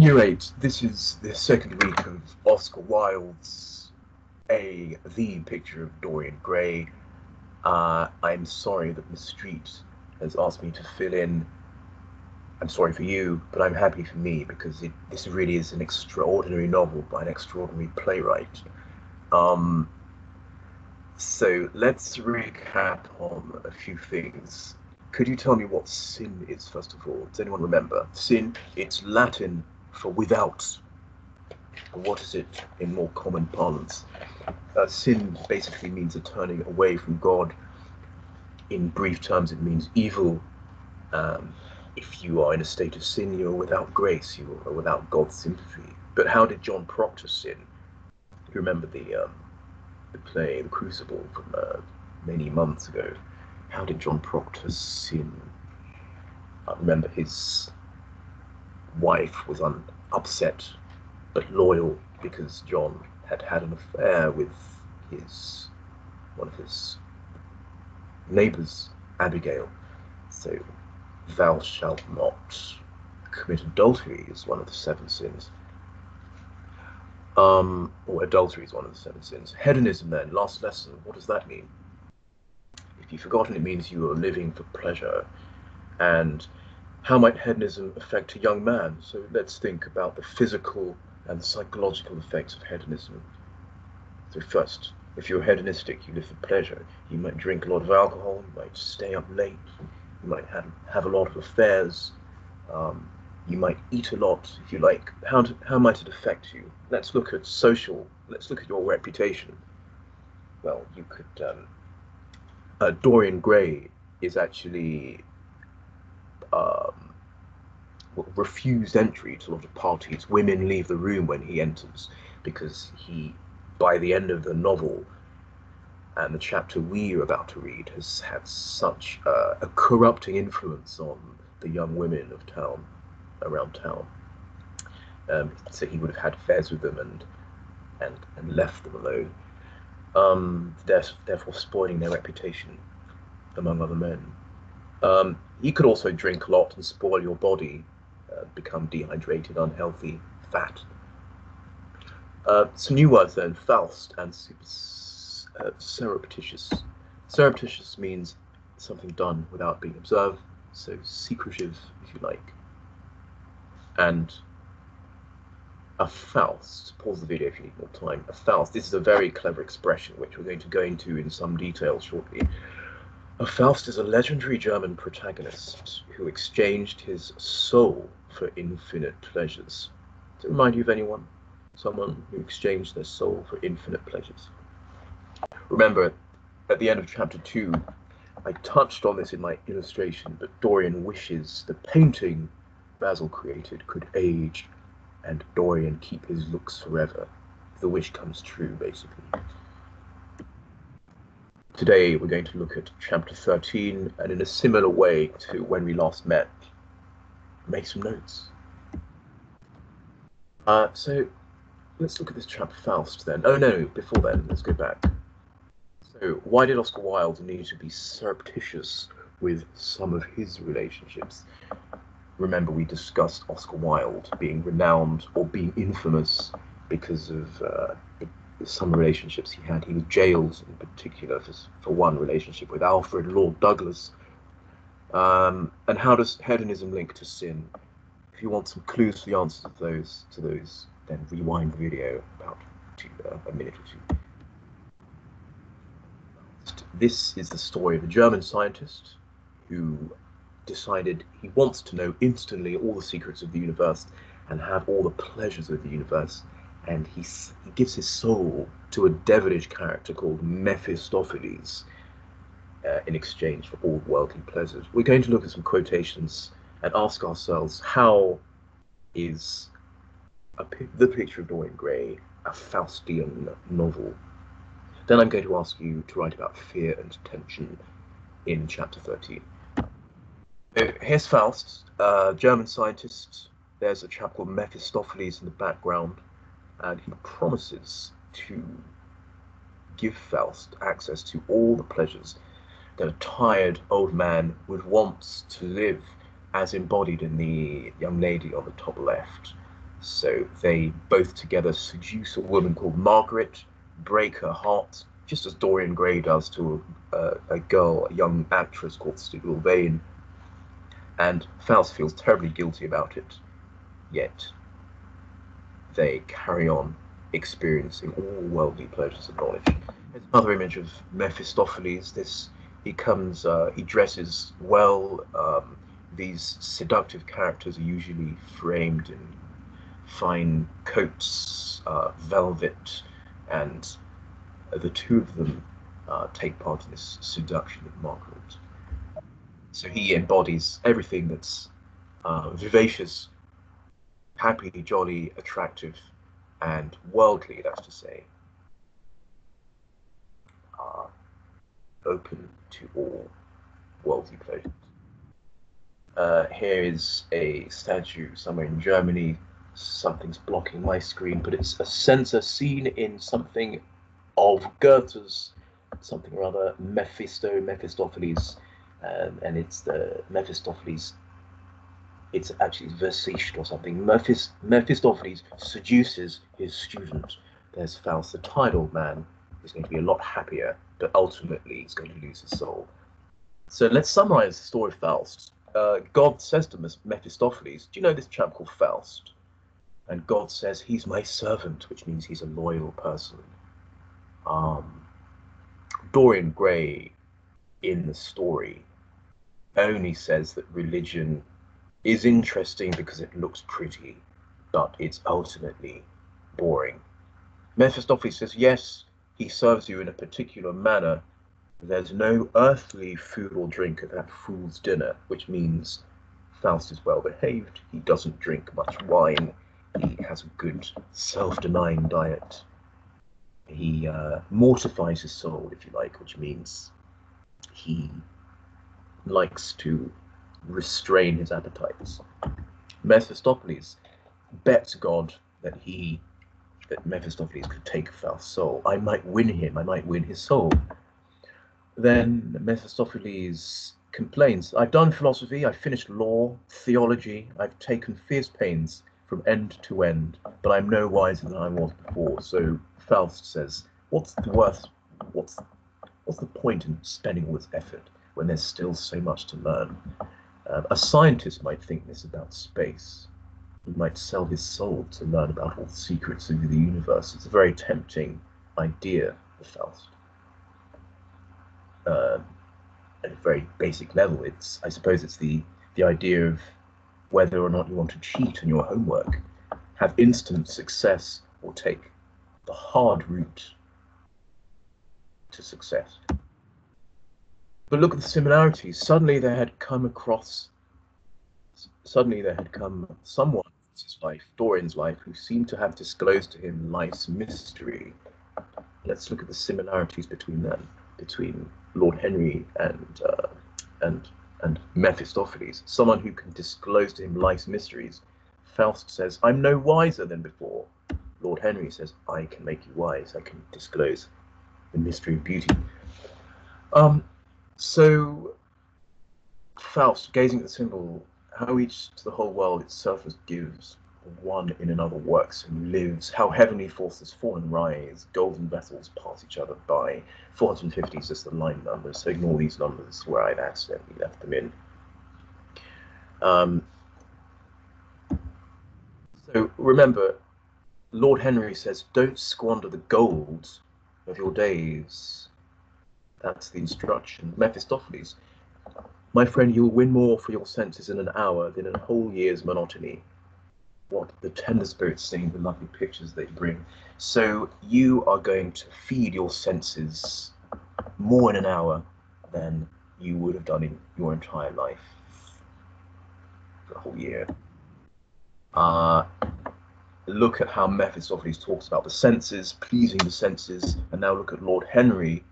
Year 8, this is the second week of Oscar Wilde's A, The Picture of Dorian Gray. Uh, I'm sorry that Miss Street has asked me to fill in. I'm sorry for you, but I'm happy for me because it, this really is an extraordinary novel by an extraordinary playwright. Um, so let's recap on a few things. Could you tell me what sin is, first of all? Does anyone remember? Sin, it's Latin for without. What is it in more common parlance? Uh, sin basically means a turning away from God. In brief terms, it means evil. Um, if you are in a state of sin, you're without grace, you are without God's sympathy. But how did John Proctor sin? You remember the um, the play, The Crucible, from uh, many months ago. How did John Proctor sin? I remember his wife was un- upset but loyal because John had had an affair with his one of his neighbors, Abigail. So, thou shalt not commit adultery is one of the seven sins. Um, or adultery is one of the seven sins. Hedonism, then, last lesson. What does that mean? If you've forgotten, it means you are living for pleasure. And how might hedonism affect a young man? So let's think about the physical and psychological effects of hedonism. So first, if you're hedonistic, you live for pleasure. You might drink a lot of alcohol. You might stay up late. You might have have a lot of affairs. Um, you might eat a lot if you like. How how might it affect you? Let's look at social. Let's look at your reputation. Well, you could. Um, uh, Dorian Gray is actually um, refused entry to a lot of parties. Women leave the room when he enters because he, by the end of the novel, and the chapter we are about to read has had such uh, a corrupting influence on the young women of town, around town. Um, so he would have had affairs with them and and and left them alone, um, therefore spoiling their reputation among other men. Um, you could also drink a lot and spoil your body, uh, become dehydrated, unhealthy, fat. Uh, some new words then, Faust and uh, surreptitious. Surreptitious means something done without being observed, so secretive, if you like. And a Faust, pause the video if you need more time. A Faust, this is a very clever expression which we're going to go into in some detail shortly. Faust is a legendary German protagonist who exchanged his soul for infinite pleasures. Does it remind you of anyone? Someone who exchanged their soul for infinite pleasures. Remember, at the end of chapter 2, I touched on this in my illustration, but Dorian wishes the painting Basil created could age and Dorian keep his looks forever. The wish comes true, basically. Today we're going to look at chapter 13 and in a similar way to when we last met, make some notes. Uh, so let's look at this chapter Faust then. Oh no, before then, let's go back. So why did Oscar Wilde need to be surreptitious with some of his relationships? Remember we discussed Oscar Wilde being renowned or being infamous because of uh, some relationships he had. He was jailed in particular for, for one relationship with Alfred Lord Douglas. Um, and how does hedonism link to sin? If you want some clues for the answers of those to those, then rewind the video about two, uh, a minute or two. This is the story of a German scientist who decided he wants to know instantly all the secrets of the universe and have all the pleasures of the universe and he, he gives his soul to a devilish character called Mephistopheles uh, in exchange for all worldly pleasures. We're going to look at some quotations and ask ourselves how is a, the picture of Dorian Gray a Faustian novel? Then I'm going to ask you to write about fear and tension in chapter 13. here's Faust, a German scientist. There's a chap called Mephistopheles in the background and he promises to give Faust access to all the pleasures that a tired old man would want to live, as embodied in the young lady on the top left. So they both together seduce a woman called Margaret, break her heart, just as Dorian Gray does to a, a girl, a young actress called Sybil Vane. And Faust feels terribly guilty about it, yet they carry on experiencing all worldly pleasures of knowledge. There's another image of Mephistopheles. This he comes, uh, he dresses well. Um, these seductive characters are usually framed in fine coats, uh, velvet, and the two of them uh, take part in this seduction of Margaret. So he embodies everything that's uh, vivacious, happy, jolly, attractive, and worldly, that's to say, uh, open to all worldly pleasures. Uh, here is a statue somewhere in Germany. Something's blocking my screen, but it's a censer scene in something of Goethe's, something rather Mephisto, Mephistopheles, um, and it's the Mephistopheles. It's actually Verzicht or something. Mephist- Mephistopheles seduces his student. There's Faust, the titled man, is going to be a lot happier, but ultimately he's going to lose his soul. So let's summarize the story of Faust. Uh, God says to Mephistopheles, Do you know this chap called Faust? And God says, He's my servant, which means he's a loyal person. Um, Dorian Gray in the story only says that religion is interesting because it looks pretty, but it's ultimately boring. Mephistopheles says, Yes, he serves you in a particular manner. There's no earthly food or drink at that fool's dinner, which means Faust is well behaved. He doesn't drink much wine. He has a good self denying diet. He uh, mortifies his soul, if you like, which means he likes to restrain his appetites. Mephistopheles bets God that he that Mephistopheles could take Faust's soul. I might win him, I might win his soul. Then Mephistopheles complains, I've done philosophy, I've finished law, theology, I've taken fierce pains from end to end, but I'm no wiser than I was before. So Faust says, What's the worth what's what's the point in spending all this effort when there's still so much to learn? Uh, a scientist might think this about space he might sell his soul to learn about all the secrets of the universe. It's a very tempting idea for Faust. Uh, at a very basic level, it's I suppose it's the the idea of whether or not you want to cheat on your homework, have instant success, or take the hard route to success. But look at the similarities. Suddenly they had come across suddenly there had come someone in his life, Dorian's life, who seemed to have disclosed to him life's mystery. Let's look at the similarities between them, between Lord Henry and uh, and and Mephistopheles. Someone who can disclose to him life's mysteries. Faust says, "I'm no wiser than before." Lord Henry says, "I can make you wise. I can disclose the mystery of beauty." Um, so Faust, gazing at the symbol, how each to the whole world itself as gives, one in another works and lives, how heavenly forces fall and rise, golden vessels pass each other by. 450 is just the line numbers, so ignore these numbers where I've accidentally left them in. Um, so remember, Lord Henry says, don't squander the gold of your days. That's the instruction. Mephistopheles my friend, you will win more for your senses in an hour than in a whole year's monotony. What the tender spirits sing, the lovely pictures they bring. So you are going to feed your senses more in an hour than you would have done in your entire life a whole year. Uh, look at how Mephistopheles talks about the senses, pleasing the senses, and now look at Lord Henry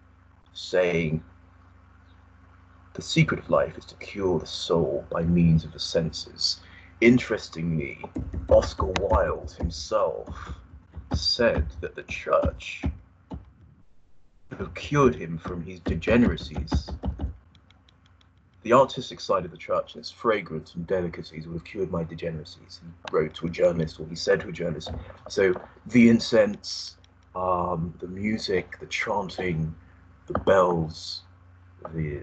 saying the secret of life is to cure the soul by means of the senses. Interestingly, Oscar Wilde himself said that the church who cured him from his degeneracies the artistic side of the church and its fragrance and delicacies would have cured my degeneracies. He wrote to a journalist, or he said to a journalist. So the incense, um, the music, the chanting, the bells, the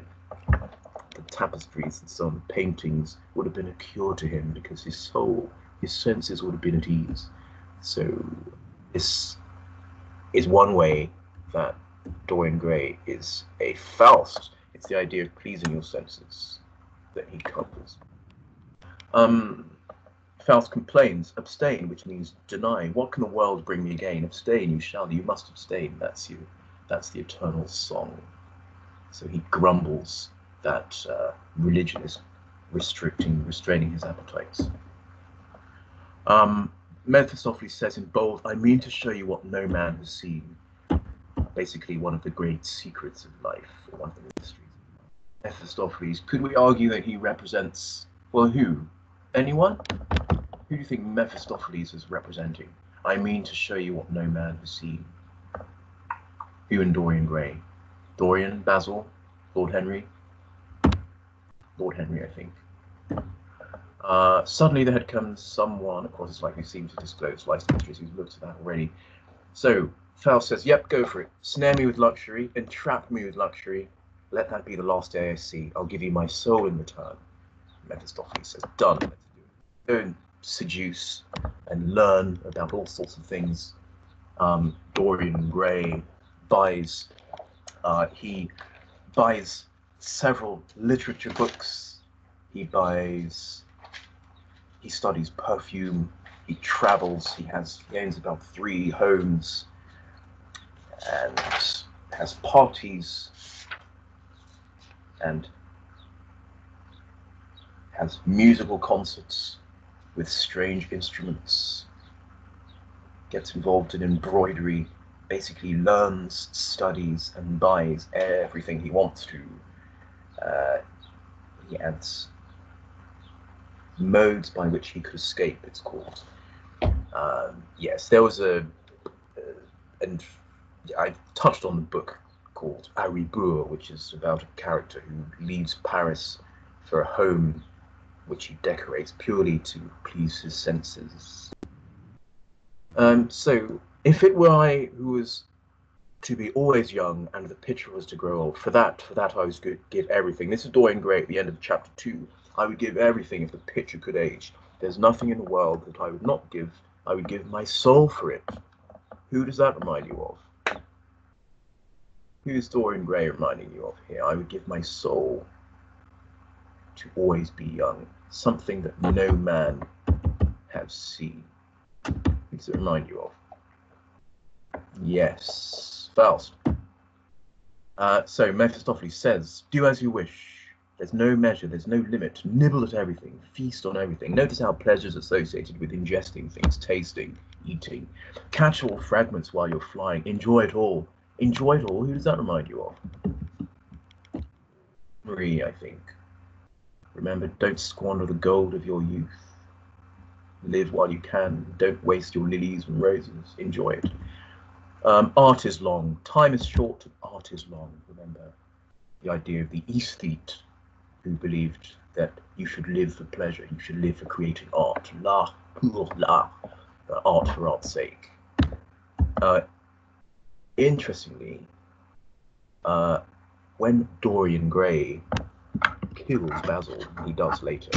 the tapestries and some paintings would have been a cure to him because his soul, his senses would have been at ease. So this is one way that Dorian Gray is a Faust. It's the idea of pleasing your senses that he covers. Um, Faust complains, abstain, which means deny. What can the world bring me again? Abstain, you shall, you must abstain. That's you. That's the eternal song. So he grumbles that uh, religion is restricting, restraining his appetites. Um, Mephistopheles says in bold, I mean to show you what no man has seen. Basically, one of the great secrets of life, or one of the mysteries. of life. Mephistopheles, could we argue that he represents, well, who? Anyone? Who do you think Mephistopheles is representing? I mean to show you what no man has seen. Who and Dorian Gray? Dorian, Basil, Lord Henry? Lord Henry, I think. Uh, suddenly there had come someone, of course it's like who seemed to disclose life's mysteries, who's looked at that already. So Faust says, yep, go for it. Snare me with luxury, entrap me with luxury. Let that be the last day I see. I'll give you my soul in return. Mephistopheles says, done. Go and seduce and learn about all sorts of things. Um, Dorian Gray buys, uh, he buys several literature books. He buys, he studies perfume. He travels. He has he owns about three homes, and has parties, and has musical concerts with strange instruments. Gets involved in embroidery. Basically learns, studies, and buys everything he wants to uh, he adds modes by which he could escape, it's called. Um, yes, there was a, uh, and I touched on the book called A Rebours, which is about a character who leaves Paris for a home which he decorates purely to please his senses. Um, so, if it were I who was to be always young and the picture was to grow old. For that, for that I was good give everything. This is Dorian Gray at the end of chapter two. I would give everything if the picture could age. There's nothing in the world that I would not give. I would give my soul for it. Who does that remind you of? Who is Dorian Gray reminding you of here? I would give my soul to always be young. Something that no man has seen. Who does it remind you of? Yes. Faust. Uh, so Mephistopheles says, Do as you wish. There's no measure, there's no limit. Nibble at everything, feast on everything. Notice how pleasure is associated with ingesting things, tasting, eating. Catch all fragments while you're flying. Enjoy it all. Enjoy it all. Who does that remind you of? Marie, I think. Remember, don't squander the gold of your youth. Live while you can. Don't waste your lilies and roses. Enjoy it. Um, art is long, time is short, art is long. Remember the idea of the aesthete who believed that you should live for pleasure, you should live for creating art. La, la, uh, art for art's sake. Uh, interestingly, uh, when Dorian Gray kills Basil, he does later,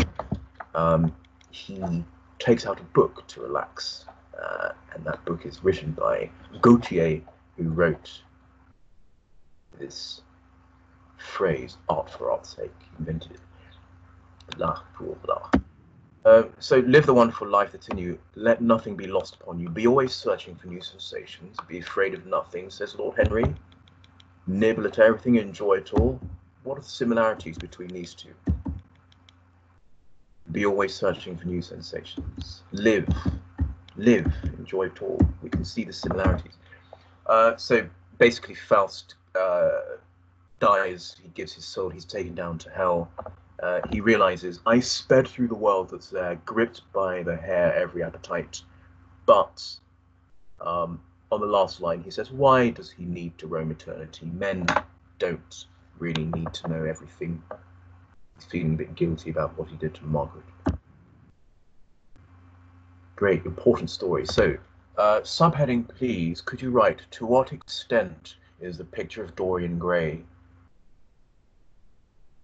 um, he takes out a book to relax uh, and that book is written by Gautier, who wrote this phrase, art for art's sake, invented it. L'art pour l'art. So live the wonderful life that's in you. Let nothing be lost upon you. Be always searching for new sensations. Be afraid of nothing, says Lord Henry. Nibble at everything, enjoy it all. What are the similarities between these two? Be always searching for new sensations. Live live, enjoy it all. We can see the similarities. Uh, so basically, Faust uh, dies. He gives his soul. He's taken down to hell. Uh, he realizes, I sped through the world that's there, gripped by the hair, every appetite. But um, on the last line, he says, Why does he need to roam eternity? Men don't really need to know everything. He's feeling a bit guilty about what he did to Margaret. Great, important story. So, uh, subheading, please, could you write, to what extent is the picture of Dorian Gray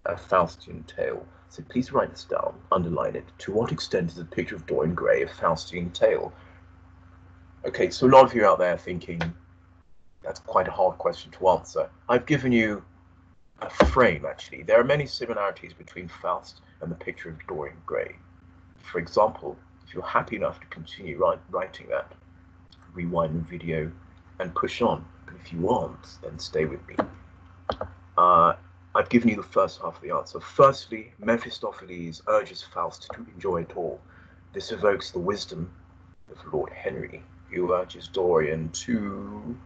a Faustian tale? So please write this down, underline it. To what extent is the picture of Dorian Gray a Faustian tale? Okay, so a lot of you out there thinking that's quite a hard question to answer. I've given you a frame, actually. There are many similarities between Faust and the picture of Dorian Gray. For example, if you're happy enough to continue write, writing that, rewind the video and push on. But if you aren't, then stay with me. Uh, I've given you the first half of the answer. Firstly, Mephistopheles urges Faust to enjoy it all. This evokes the wisdom of Lord Henry, who urges Dorian to.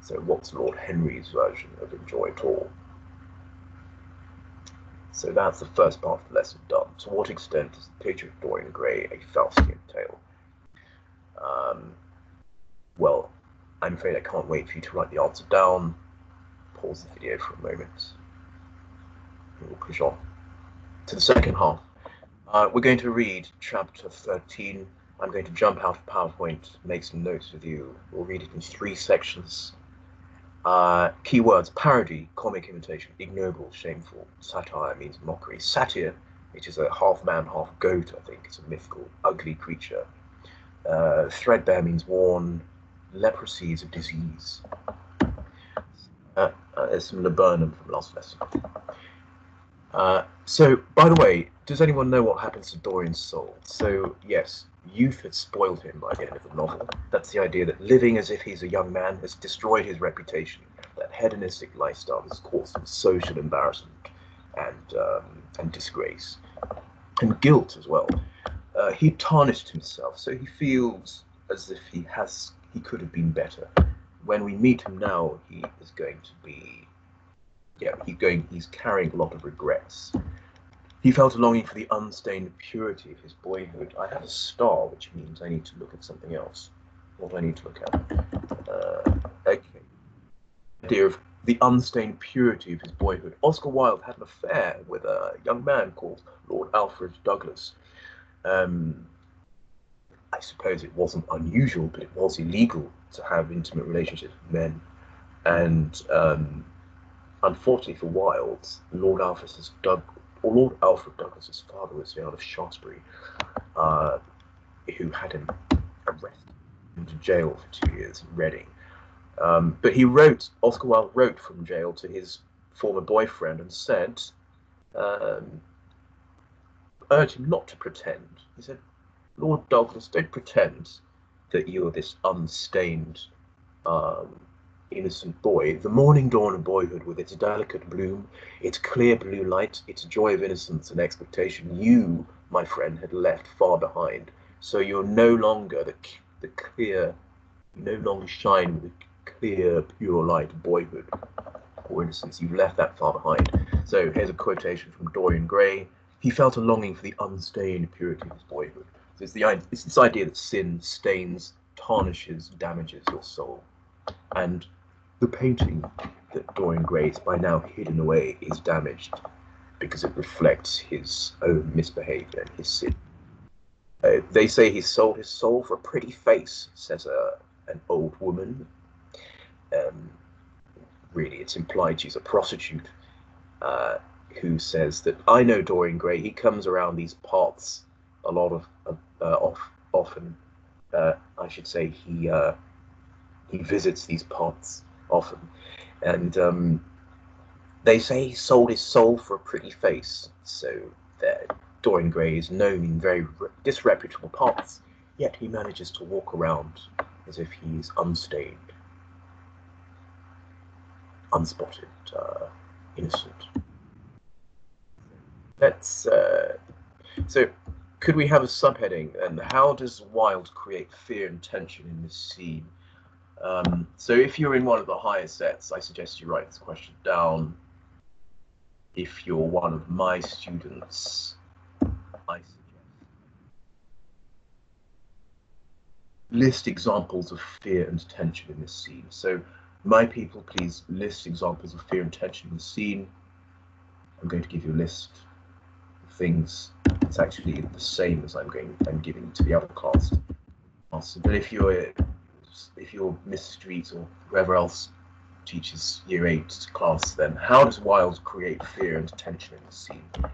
So, what's Lord Henry's version of enjoy it all? So that's the first part of the lesson done. To what extent is the picture of Dorian Gray a Faustian tale? Um, well, I'm afraid I can't wait for you to write the answer down. Pause the video for a moment we'll push on to the second half. Uh, we're going to read chapter 13. I'm going to jump out of PowerPoint, make some notes with you. We'll read it in three sections. Uh, keywords parody, comic imitation, ignoble, shameful. Satire means mockery. Satyr, which is a half man, half goat, I think. It's a mythical, ugly creature. Uh, threadbare means worn. Leprosy is a disease. Uh, uh, there's some laburnum from last lesson. Uh, so, by the way, does anyone know what happens to Dorian's soul? So, yes, youth had spoiled him by the end of the novel. That's the idea that living as if he's a young man has destroyed his reputation. That hedonistic lifestyle has caused him social embarrassment and um, and disgrace and guilt as well. Uh, he tarnished himself, so he feels as if he has he could have been better. When we meet him now, he is going to be yeah, he's going, he's carrying a lot of regrets. He felt a longing for the unstained purity of his boyhood. I have a star, which means I need to look at something else. What do I need to look at? Uh, okay. Idea of the unstained purity of his boyhood. Oscar Wilde had an affair with a young man called Lord Alfred Douglas. Um, I suppose it wasn't unusual, but it was illegal to have intimate relationships with men. And um, unfortunately for Wilde, Lord Alfred's Doug, or Lord Alfred Douglas's father was the Earl of Shaftesbury, uh, who had him arrested into jail for two years in Reading. Um, but he wrote, Oscar Wilde wrote from jail to his former boyfriend and said, um, urged him not to pretend. He said, Lord Douglas, don't pretend that you're this unstained um, innocent boy, the morning dawn of boyhood with its delicate bloom, its clear blue light, its joy of innocence and expectation, you, my friend, had left far behind. So you're no longer the, the clear, you no longer shine with clear, pure light boyhood or innocence. You've left that far behind. So here's a quotation from Dorian Gray. He felt a longing for the unstained purity of his boyhood. So it's, the, it's this idea that sin stains, tarnishes, damages your soul. And the painting that Dorian Gray is by now hidden away is damaged because it reflects his own misbehavior and his sin. Uh, they say he sold his soul for a pretty face, says a, uh, an old woman. Um, really, it's implied she's a prostitute uh, who says that I know Dorian Gray. He comes around these parts a lot of uh, off, often. Uh, I should say he uh, he visits these parts often. And um, they say he sold his soul for a pretty face. So that Dorian Gray is known in very disreputable parts, yet he manages to walk around as if he's unstained, unspotted, uh, innocent. Let's. Uh, so, could we have a subheading? And how does Wilde create fear and tension in this scene? Um, so if you're in one of the higher sets, I suggest you write this question down. If you're one of my students, I suggest list examples of fear and tension in this scene. So my people, please list examples of fear and tension in the scene. I'm going to give you a list of things, it's actually the same as I'm going I'm giving to the other class. But if you're if you're Miss Street or whoever else teaches year eight class, then how does Wilde create fear and tension in the scene?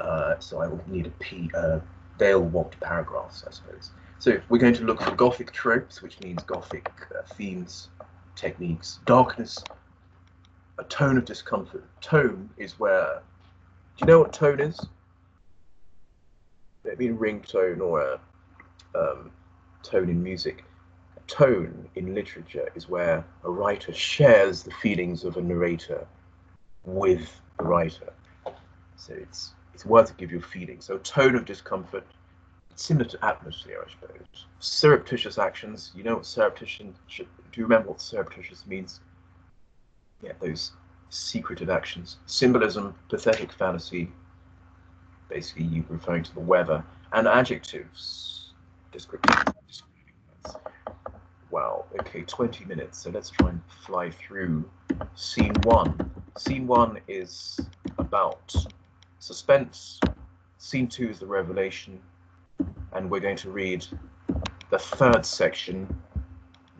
Uh, so I will need a P, uh, Dale walked paragraphs, I suppose. So we're going to look at Gothic tropes, which means Gothic uh, themes, techniques, darkness, a tone of discomfort. Tone is where. Do you know what tone is? It mean ringtone or a um, tone in music. A tone in literature is where a writer shares the feelings of a narrator with the writer. So it's it's worth to give you a feeling. So tone of discomfort, similar to atmosphere, I suppose. Surreptitious actions. You know what surreptitious? Do you remember what surreptitious means? Yeah, those secretive actions. Symbolism, pathetic fallacy. Basically, you referring to the weather and adjectives. Descriptive. Wow. Okay, 20 minutes. So let's try and fly through scene one. Scene one is about suspense. Scene two is the revelation and we're going to read the third section.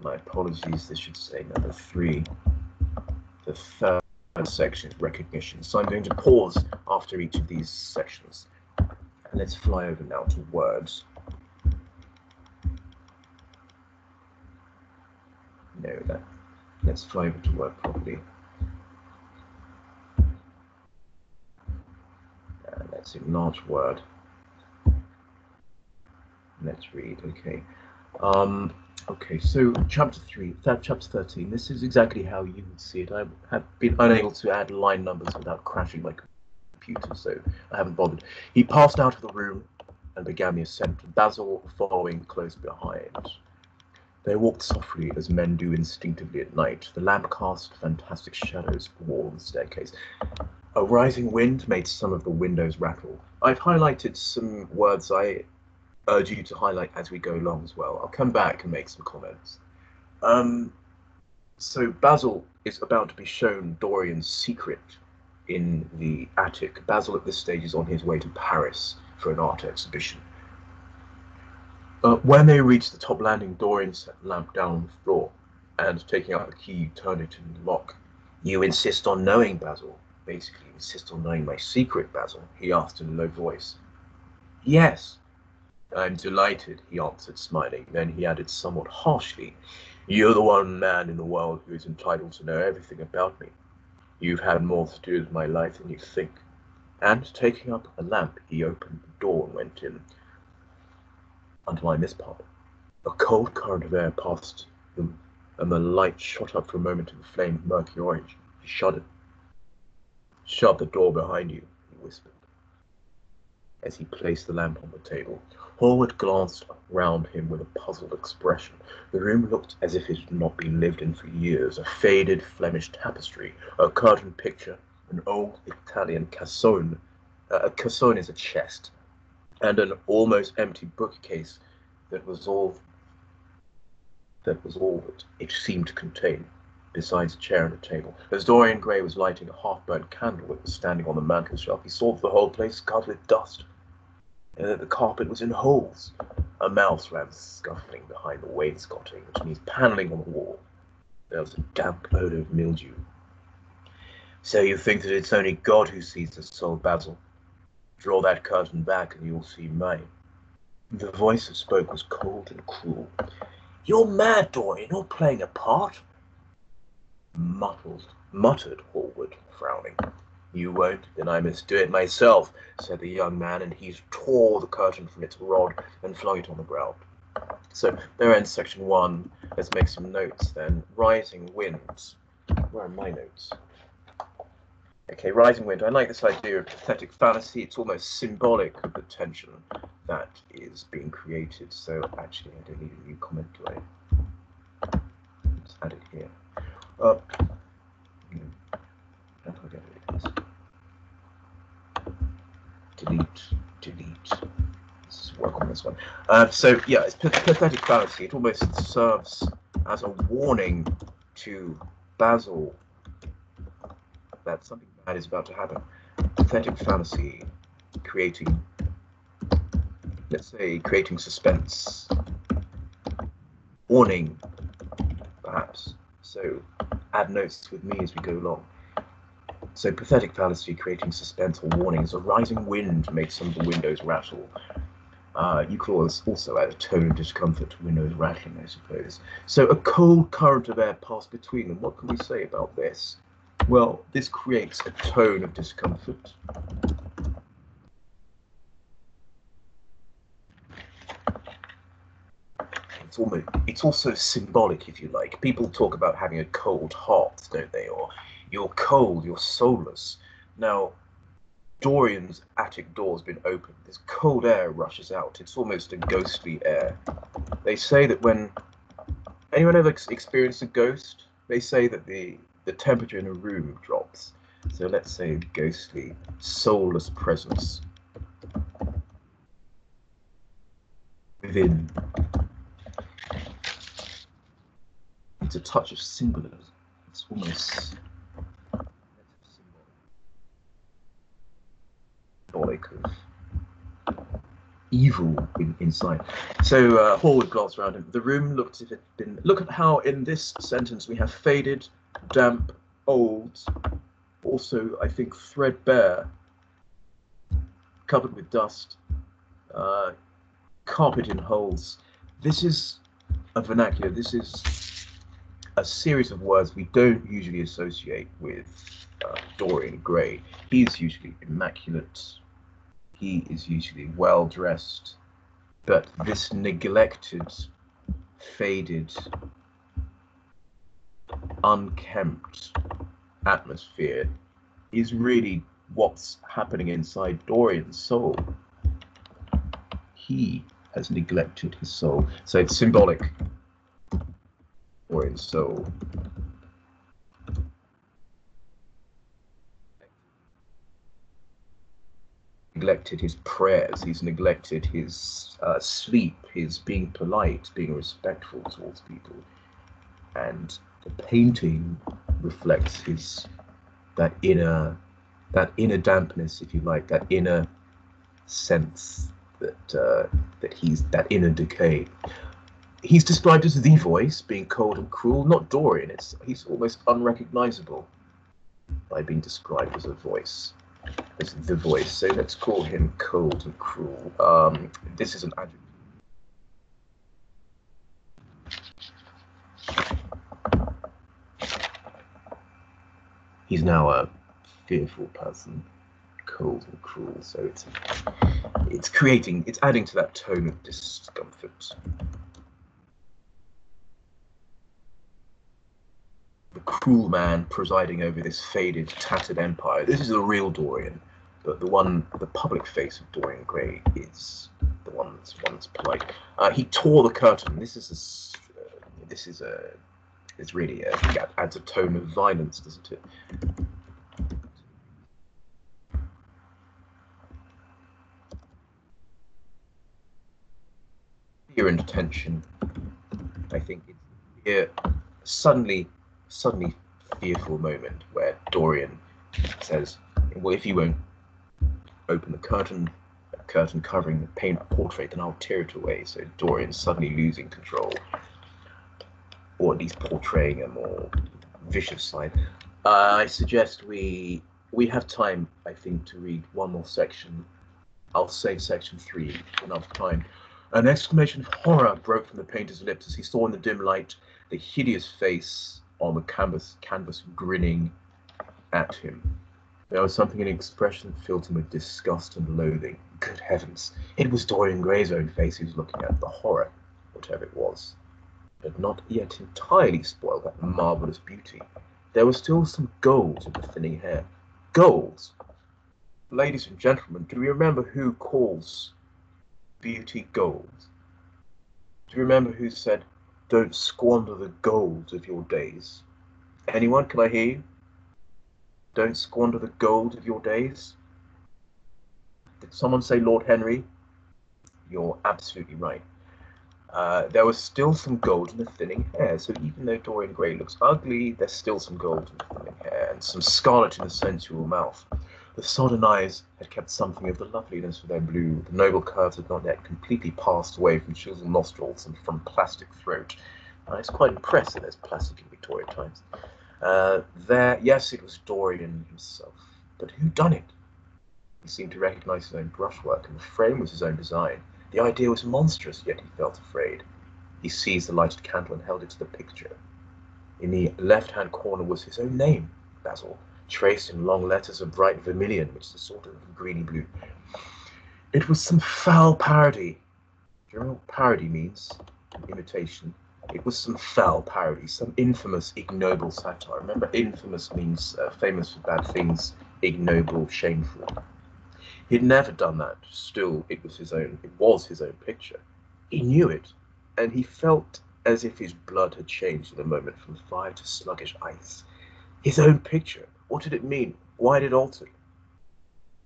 My apologies, this should say number three. The third section is recognition. So I'm going to pause after each of these sections. And let's fly over now to words. No, that. Let's fly over to word properly. And let's enlarge word let's read. Okay. Um, okay, so chapter 3, that chapter 13, this is exactly how you would see it. I have been unable to add line numbers without crashing my computer, so I haven't bothered. He passed out of the room and began the ascent, Basil following close behind. They walked softly as men do instinctively at night. The lamp cast fantastic shadows along the staircase. A rising wind made some of the windows rattle. I've highlighted some words I urge you to highlight as we go along as well. I'll come back and make some comments. Um, so Basil is about to be shown Dorian's secret in the attic. Basil at this stage is on his way to Paris for an art exhibition. Uh, when they reach the top landing, Dorian set the lamp down on the floor and taking out the key, turned it in the lock. You insist on knowing, Basil. Basically, insist on knowing my secret, Basil, he asked in a low voice. Yes, I'm delighted, he answered, smiling. Then he added somewhat harshly, You're the one man in the world who is entitled to know everything about me. You've had more to do with my life than you think. And taking up a lamp, he opened the door and went in. Underline this part. A cold current of air passed them, and the light shot up for a moment in the flame of murky orange. He shuddered. Shut the door behind you, he whispered as he placed the lamp on the table. Hallward glanced round him with a puzzled expression. The room looked as if it had not been lived in for years. A faded Flemish tapestry, a curtain picture, an old Italian cassone. Uh, a cassone is a chest, and an almost empty bookcase that was all that was all that it seemed to contain, besides a chair and a table. As Dorian Gray was lighting a half-burnt candle that was standing on the mantel shelf, he saw that the whole place covered with dust and that the carpet was in holes. A mouse ran scuffling behind the wainscoting, which means paneling on the wall. There was a damp odor of mildew. So you think that it's only God who sees the soul, Basil? Draw that curtain back and you'll see mine. The voice that spoke was cold and cruel. You're mad, Dorian. You're playing a part. Muttered, muttered Hallward, frowning. You won't, then I must do it myself, said the young man, and he tore the curtain from its rod and flung it on the ground. So there ends section one. Let's make some notes then. Rising winds. Where are my notes? Okay, rising wind. I like this idea of pathetic fallacy. It's almost symbolic of the tension that is being created. So actually, I don't need a new comment, do I? Let's add it here. Is delete, delete. Let's work on this one. Uh, so yeah, it's pathetic fallacy. It almost serves as a warning to Basil that something bad is about to happen. Pathetic fallacy. creating, let's say, creating suspense, warning, perhaps. So add notes with me as we go along. So pathetic fallacy, creating suspense or warnings. A rising wind makes some of the windows rattle. Uh, you could also add a tone of discomfort to windows rattling, I suppose. So a cold current of air passed between them. What can we say about this? Well, this creates a tone of discomfort. It's almost it's also symbolic, if you like. People talk about having a cold heart, don't they? Or you're cold, you're soulless. Now, Dorian's attic door's been opened. This cold air rushes out. It's almost a ghostly air. They say that when anyone ever experienced a ghost, they say that the the temperature in a room drops. So let's say ghostly, soulless presence within. It's a touch of symbolism. It's almost symbolic of evil in, inside. So uh, Hallward glanced around him. The room looked as if it had been. Look at how in this sentence we have faded, damp, old, also, I think, threadbare, covered with dust, uh, carpet in holes. This is a vernacular. This is a series of words we don't usually associate with uh, Dorian Gray. He's usually immaculate. He is usually well dressed. But this neglected, faded, unkempt atmosphere is really what's happening inside Dorian's soul. He has neglected his soul. So it's symbolic. Dorian's soul. neglected his prayers, he's neglected his uh, sleep, his being polite, being respectful towards people. And the painting reflects his that inner that inner dampness, if you like, that inner sense that uh, that he's that inner decay. He's described as the voice, being cold and cruel, not Dorian. It's he's almost unrecognizable by being described as a voice, as the voice. So let's call him cold and cruel. Um, this is an adjective. he's now a fearful person, cold and cruel. So it's it's creating, it's adding to that tone of discomfort. Cruel man presiding over this faded, tattered empire. This is the real Dorian, but the one, the public face of Dorian Gray is the one that's that's polite. Uh, he tore the curtain. This is a, uh, this is a is really a, uh, adds a tone of violence, doesn't it? Fear and tension. I think it's here suddenly, suddenly fearful moment where Dorian says, "Well, if you won't open the curtain, the curtain covering the paint portrait, then I'll tear it away." So Dorian suddenly losing control or at least portraying a more vicious side. Uh, I suggest we we have time, I think, to read one more section. I'll say section three, enough time. An exclamation of horror broke from the painter's lips as he saw in the dim light the hideous face on the canvas, canvas grinning at him. There was something in the expression that filled him with disgust and loathing. Good heavens, it was Dorian Gray's own face he was looking at, the horror, whatever it was had not yet entirely spoiled that marvellous beauty. There was still some gold in the thinning hair. Gold! Ladies and gentlemen, do you remember who calls beauty gold? Do you remember who said, don't squander the gold of your days? Anyone, can I hear you? Don't squander the gold of your days? Did someone say Lord Henry? You're absolutely right. Uh, there was still some gold in the thinning hair. So even though Dorian Gray looks ugly, there's still some gold in the thinning hair and some scarlet in the sensual mouth. The sodden eyes had kept something of the loveliness of their blue. The noble curves had not yet completely passed away from chiseled nostrils and from plastic throat. I was quite impressed at this plastic in Victorian times. Uh, there, yes, it was Dorian himself. But who done it? He seemed to recognize his own brushwork, and the frame was his own design. The idea was monstrous, yet he felt afraid. He seized the lighted candle and held it to the picture. In the left-hand corner was his own name, Basil, traced in long letters of bright vermilion, which is a sort of greeny blue. It was some foul parody. Do you know what parody means? imitation. It was some foul parody, some infamous, ignoble satire. Remember, infamous means uh, famous for bad things, ignoble, shameful. He'd never done that. Still, it was his own. It was his own picture. He knew it, and he felt as if his blood had changed in a moment from fire to sluggish ice. His own picture. What did it mean? Why did it alter?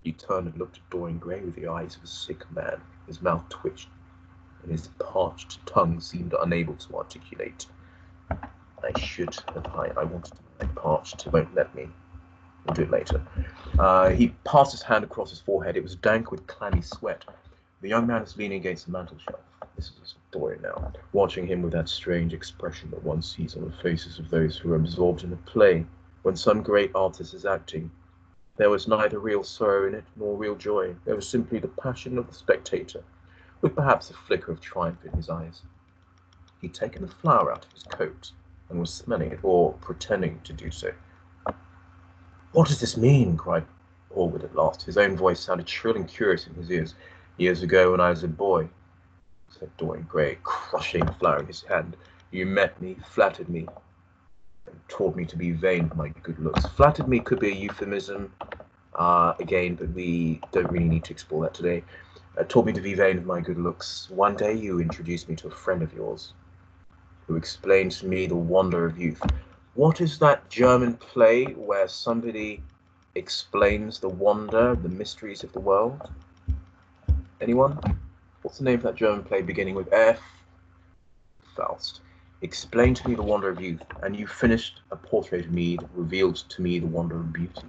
He turned and looked at Dorian Gray with the eyes of a sick man. His mouth twitched, and his parched tongue seemed unable to articulate. I should have. I, I wanted to make parched. It won't let me. We'll do it later. Uh, he passed his hand across his forehead. It was dank with clammy sweat. The young man was leaning against the mantel shelf. This is Dorian now, watching him with that strange expression that one sees on the faces of those who are absorbed in a play when some great artist is acting. There was neither real sorrow in it nor real joy. There was simply the passion of the spectator, with perhaps a flicker of triumph in his eyes. He'd taken the flower out of his coat and was smelling it, or pretending to do so. What does this mean? cried Hallward at last. His own voice sounded shrill and curious in his ears. Years ago, when I was a boy, said Dorian Gray, crushing the flower in his hand, you met me, flattered me, taught me to be vain of my good looks. Flattered me could be a euphemism, uh, again, but we don't really need to explore that today. Uh, taught me to be vain of my good looks. One day you introduced me to a friend of yours who explained to me the wonder of youth. What is that German play where somebody explains the wonder, the mysteries of the world? Anyone? What's the name of that German play beginning with F? Faust. Explain to me the wonder of youth, and you finished a portrait of me that revealed to me the wonder of beauty.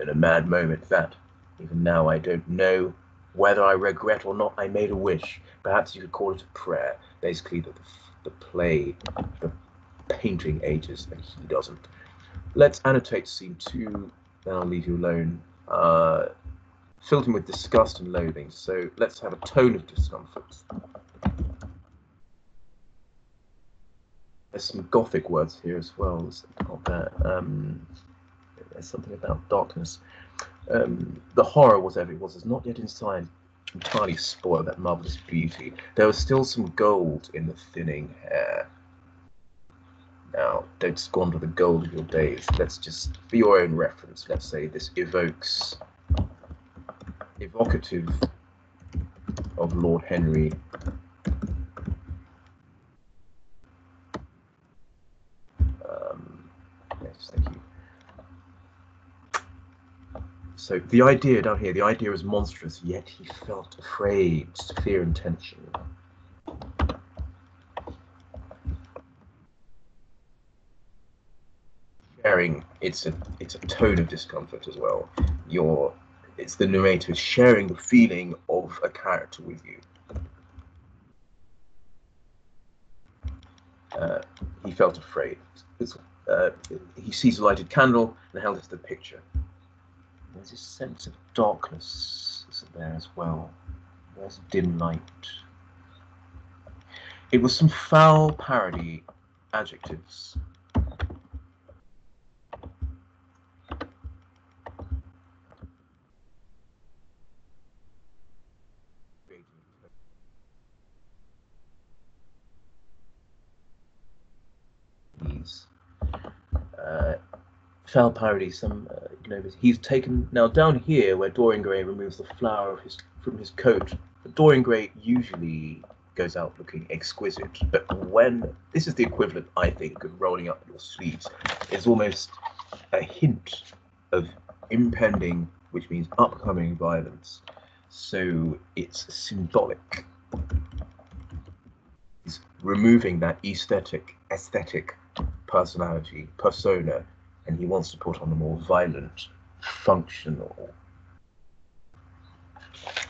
In a mad moment that, even now, I don't know whether I regret or not, I made a wish. Perhaps you could call it a prayer. Basically, the, the play, the painting ages and he doesn't. Let's annotate scene two, then I'll leave you alone. Uh, filled him with disgust and loathing, so let's have a tone of discomfort. There's some gothic words here as well. There's, um, there's something about darkness. Um, the horror, whatever it was, is not yet inside entirely spoiled that marvelous beauty. There was still some gold in the thinning hair now, don't squander the gold of your days. Let's just, for your own reference, let's say this evokes, evocative of Lord Henry. Yes, thank you. So the idea down here, the idea is monstrous, yet he felt afraid, fear and tension. sharing it's a it's a tone of discomfort as well. You're it's the narrator sharing the feeling of a character with you. Uh, he felt afraid. Uh, he sees a lighted candle and held it to the picture. There's this sense of darkness there as well. There's dim light. It was some foul parody adjectives uh, foul parody. Some uh, you know he's taken now down here where Dorian Gray removes the flower his, from his coat. Dorian Gray usually goes out looking exquisite, but when this is the equivalent, I think, of rolling up your sleeves, it's almost a hint of impending, which means upcoming violence. So it's symbolic. He's removing that aesthetic, aesthetic personality, persona, and he wants to put on a more violent, functional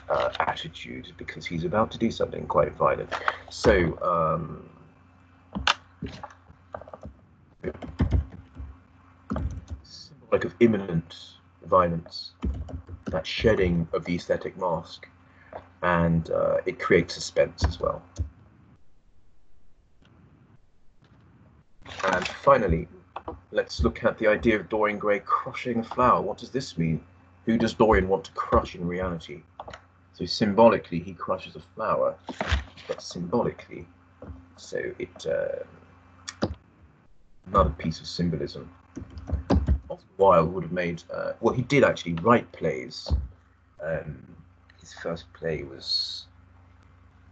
uh, attitude because he's about to do something quite violent. So, um, symbolic of imminent violence, that shedding of the aesthetic mask, and uh, it creates suspense as well. And finally, let's look at the idea of Dorian Gray crushing a flower. What does this mean? Who does Dorian want to crush in reality? So symbolically, he crushes a flower, but symbolically, so it uh, another piece of symbolism. Oscar Wilde would have made. Uh, well, he did actually write plays. Um, his first play was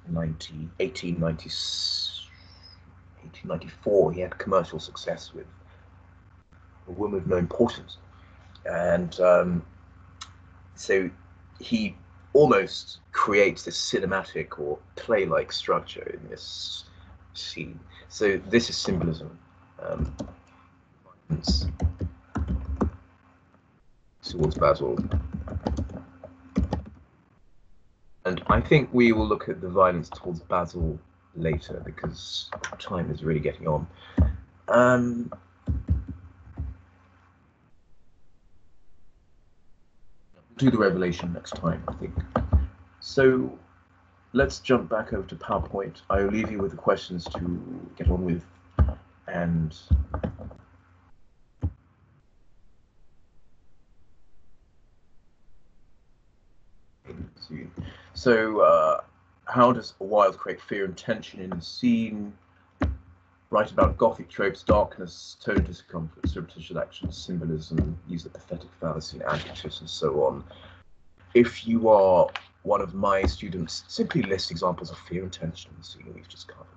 90, 1890, 1894. He had commercial success with a woman of no importance, and um, so he almost creates this cinematic or play-like structure in this scene. So this is symbolism. Um, towards Basil. And I think we will look at the violence towards Basil later because time is really getting on. Um, do the revelation next time, I think. So let's jump back over to PowerPoint. I'll leave you with the questions to get on with and so uh, how does Wilde create fear and tension in the scene? Write about Gothic tropes, darkness, tone discomfort, surreptitious action, symbolism, use the pathetic fallacy and adjectives, and so on. If you are one of my students, simply list examples of fear and tension in the scene we've just covered.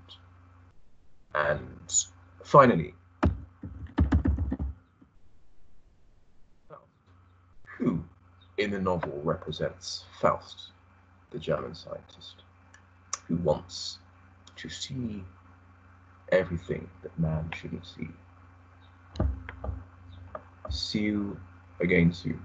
And finally, who in the novel represents Faust, the German scientist, who wants to see everything that man shouldn't see. See you again soon.